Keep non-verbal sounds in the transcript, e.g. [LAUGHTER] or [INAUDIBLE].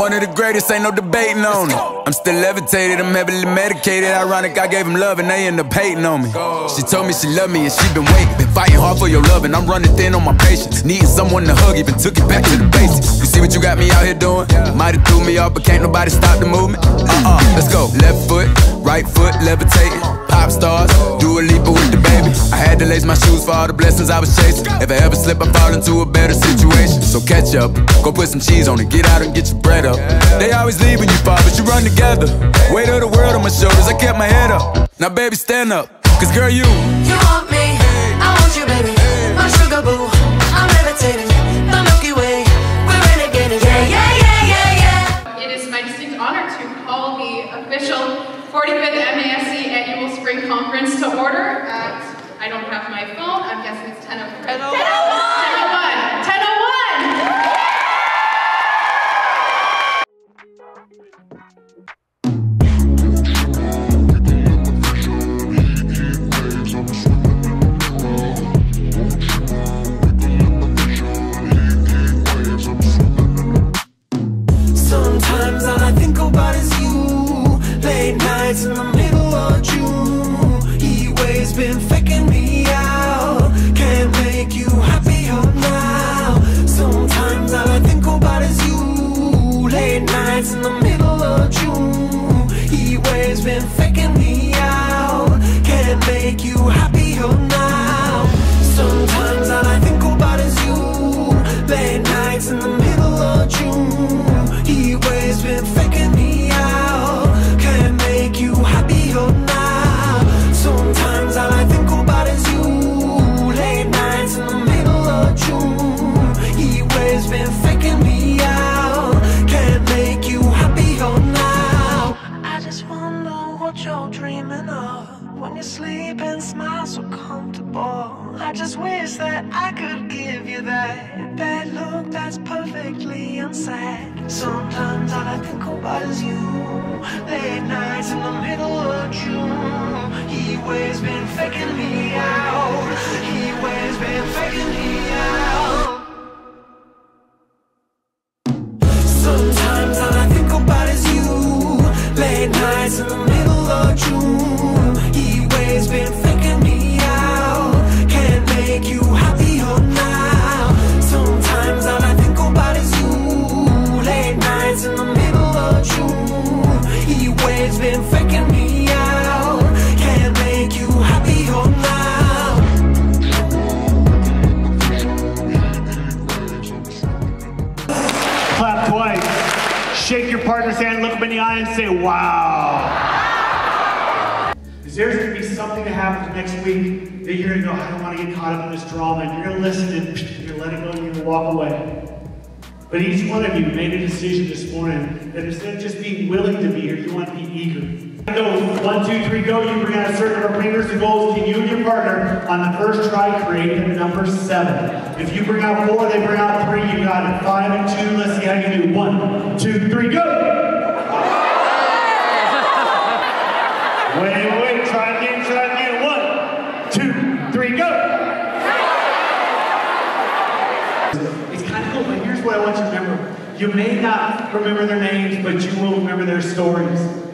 one of the greatest, ain't no debating on it. I'm still levitated, I'm heavily medicated. Ironic, I gave him love and they end up hating on me. She told me she loved me and she been waiting. Been fighting hard for your love and I'm running thin on my patience. Needing someone to hug, even took it back to the basics. You see what you got me out here doing? Might have threw me off, but can't nobody stop the movement. Uh uh, let's go. Left foot, right foot, levitating. Pop stars, do a leap with the baby. I had to lace my shoes for all the blessings I was chasing. If I ever slip, I fall into a better situation. So catch up, go put some cheese on it, get out and get your bread up. They always leave when you fall, but you run together. Weight of the world on my shoulders, I kept my head up. Now, baby, stand up, cause girl, you. You want To order at, I don't have my phone, I'm guessing it's 10.01. 10.01! 10.01! I just wish that I could give you that bad look that's perfectly unsaid. Sometimes all I think about is you. Late nights in the middle of June. He waves been faking me eye, and say, wow. Because there's going to be something that happens next week that you're going to go, I don't want to get caught up in this drama. And you're going to listen and [SNIFFS] you're going to let it go and you're going to walk away. But each one of you made a decision this morning that instead of just being willing to be here, you want to be eager. One, two, three, go. You bring out a certain number of fingers and goals. Can you and your partner on the first try create the number seven? If you bring out four, they bring out three. You got it. Five and two. Let's see how you do. One, two, three, go. Wait, wait. Try again. Try again. One, two, three, go. It's kind of cool, but here's what I want you to remember. You may not remember their names, but you will remember their stories.